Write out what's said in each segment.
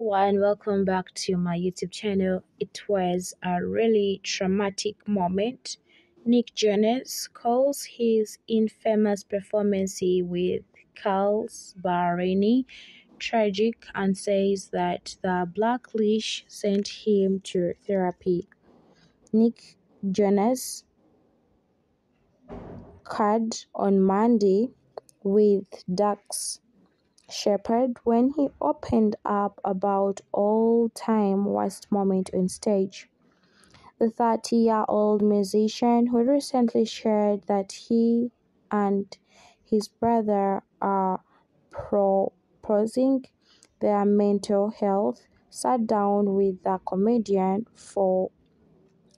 and welcome back to my YouTube channel. It was a really traumatic moment. Nick Jonas calls his infamous performance with Kelsea Ballerini tragic and says that the Blackish sent him to therapy. Nick Jonas card on Monday with Dax Shepard when he opened up about all-time worst moment on stage. The 30-year-old musician who recently shared that he and his brother are proposing their mental health sat down with the comedian for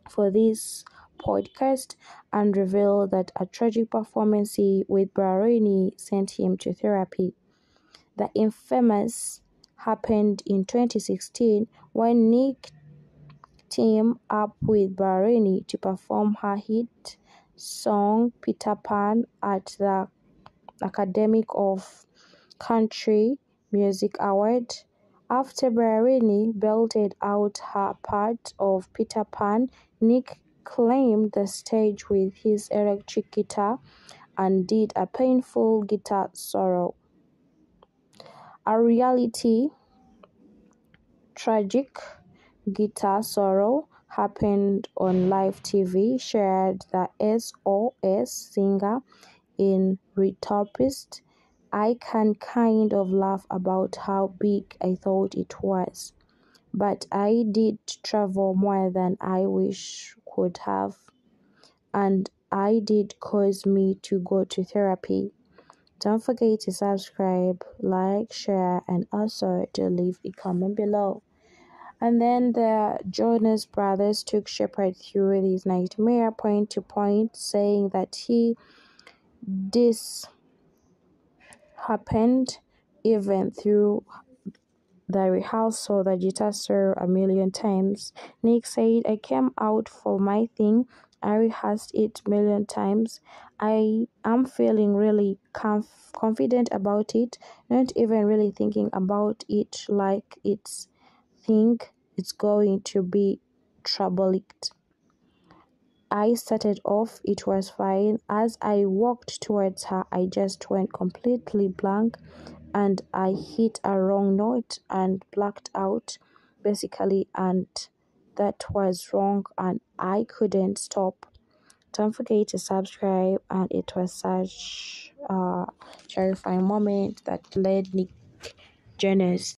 for this podcast and revealed that a tragic performance with Ballerini sent him to therapy. The infamous happened in 2016 when Nick teamed up with Ballerini to perform her hit song Peter Pan at the Academy of Country Music Award. After Ballerini belted out her part of Peter Pan, Nick claimed the stage with his electric guitar and did a painful guitar solo. A reality tragic guitar solo happened on live TV, shared the SOS singer in Retropist. I can kind of laugh about how big I thought it was, but I did travel more than I wish could have, and I did cause me to go to therapy. Don't forget to subscribe, like, share, and also to leave a comment below. And then the Jonas brothers took Shepard through this nightmare point to point, saying that he this happened even through the rehearsal the guitar solo a million times. Nick said, I came out for my thing I rehearsed it million times. I am feeling really conf- confident about it, not even really thinking about it like it's think it's going to be trouble. I started off, it was fine. As I walked towards her, I just went completely blank and I hit a wrong note and blacked out basically and that was wrong and I couldn't stop. Don't forget to subscribe and it was such a terrifying moment that led Nick Jonas